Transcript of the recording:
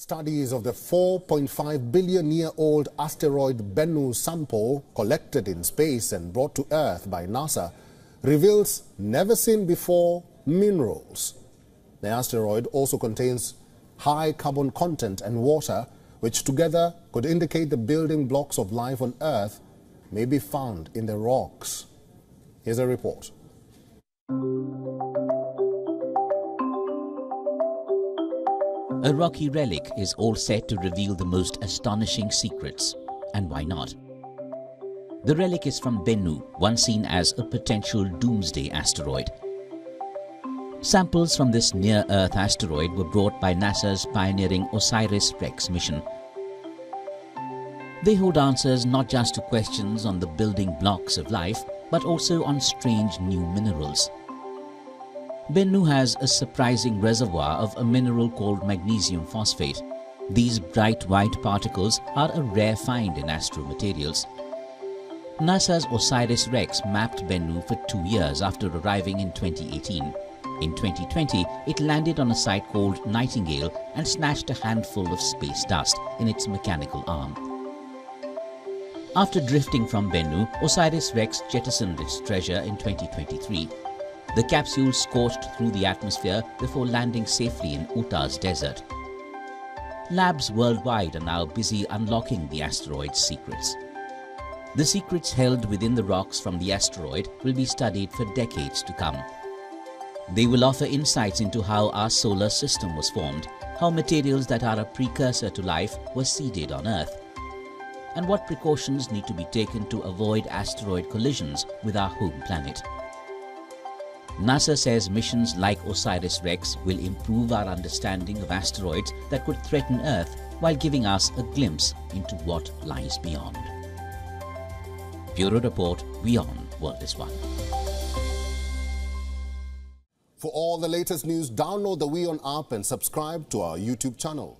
Studies of the 4.5 billion year old asteroid Bennu sample collected in space and brought to Earth by NASA reveals never seen before minerals. The asteroid also contains high carbon content and water, which together could indicate the building blocks of life on Earth may be found in the rocks. Here's a report. A rocky relic is all set to reveal the most astonishing secrets. And why not? The relic is from Bennu, once seen as a potential doomsday asteroid. Samples from this near-Earth asteroid were brought by NASA's pioneering OSIRIS-REx mission. They hold answers not just to questions on the building blocks of life, but also on strange new minerals. Bennu has a surprising reservoir of a mineral called magnesium phosphate. These bright white particles are a rare find in astro materials. NASA's OSIRIS-REx mapped Bennu for two years after arriving in 2018. In 2020, it landed on a site called Nightingale and snatched a handful of space dust in its mechanical arm. After drifting from Bennu, OSIRIS-REx jettisoned its treasure in 2023. The capsule scorched through the atmosphere before landing safely in Utah's desert. Labs worldwide are now busy unlocking the asteroid's secrets. The secrets held within the rocks from the asteroid will be studied for decades to come. They will offer insights into how our solar system was formed, how materials that are a precursor to life were seeded on Earth, and what precautions need to be taken to avoid asteroid collisions with our home planet. NASA says missions like OSIRIS-REx will improve our understanding of asteroids that could threaten Earth while giving us a glimpse into what lies beyond. Bureau Report WION World is One. For all the latest news, download the WION app and subscribe to our YouTube channel.